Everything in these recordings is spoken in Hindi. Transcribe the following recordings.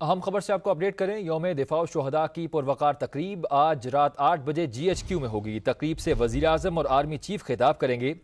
अहम खबर से आपको अपडेट करें, योम दिफा शहदा की पुरवकार तकरीब आज रात आठ बजे जी एच क्यू में होगी। तकरीब से वजी अजम और आर्मी चीफ खिताब करेंगे।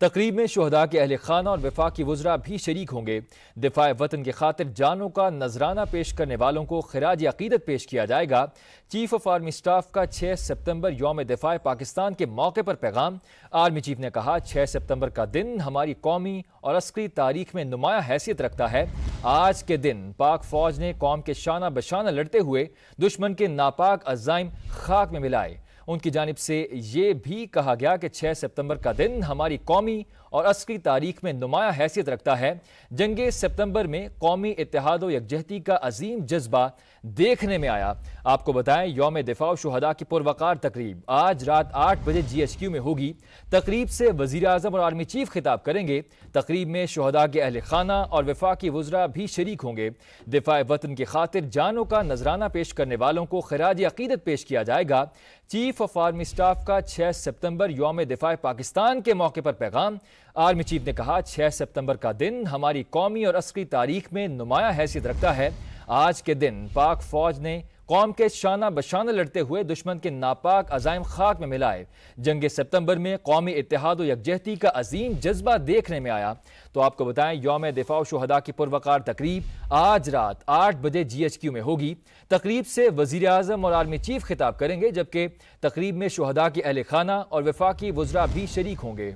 तकरीब में शहदा के अहल खाना और विफा की वजरा भी शरीक होंगे। दिफा वतन की खातिर जानों का नजराना पेश करने वालों को खराज अकीदत पेश किया जाएगा। चीफ ऑफ़ आर्मी स्टाफ का छः सितंबर योम दिफा पाकिस्तान के मौके पर पैगाम। आर्मी चीफ ने कहा छः सितंबर का दिन हमारी कौमी और अस्करी तारीख में नुमाया हैसियत रखता है। आज के दिन पाक फौज ने कौम के शाना बशाना लड़ते हुए दुश्मन के नापाक अजाइम खाक में मिलाए। उनकी जानब से ये भी कहा गया कि 6 सितंबर का दिन हमारी कौमी और असली तारीख में नुमाया हैसियत रखता है। जंग सितंबर में कौमी इतिहाद यकजहती का अजीम जज्बा देखने में आया। आपको बताएँ, योम दिफा शहदा की पुरवकार तकरीब। आज रात आठ बजे जी एच क्यू में होगी। तकरीब से वज़ीर अजम और आर्मी चीफ खिताब करेंगे। तकरीब में शहदा के अहल खाना और विफाकी वजरा भी शरीक होंगे। दिफा वतन की खातिर जानों का नजराना पेश करने वालों को खराज अकीदत पेश किया जाएगा। चीफ ऑफ़ आर्मी स्टाफ का छह सितंबर योम दिफा पाकिस्तान के मौके पर पैगाम। आर्मी चीफ ने कहा, छह सितंबर का दिन हमारी कौमी और अस्करी तारीख में नुमाया हैसियत रखता है। आज के दिन पाक फौज ने कौम के शाना बशाना लड़ते हुए दुश्मन के नापाक अजायम खाक में मिलाए। जंग सितंबर में कौमी इतिहाद यकजहती का अजीम जज्बा देखने में आया। तो आपको बताएँ, योम दिफा शहदा की पुरवकार तकरीब आज रात आठ बजे जी एच क्यू में होगी। तकरीब से वज़ीर अजम और आर्मी चीफ खिताब करेंगे, जबकि तकरीब में शहदा के अहल खाना और विफाकी वजरा भी शरीक होंगे।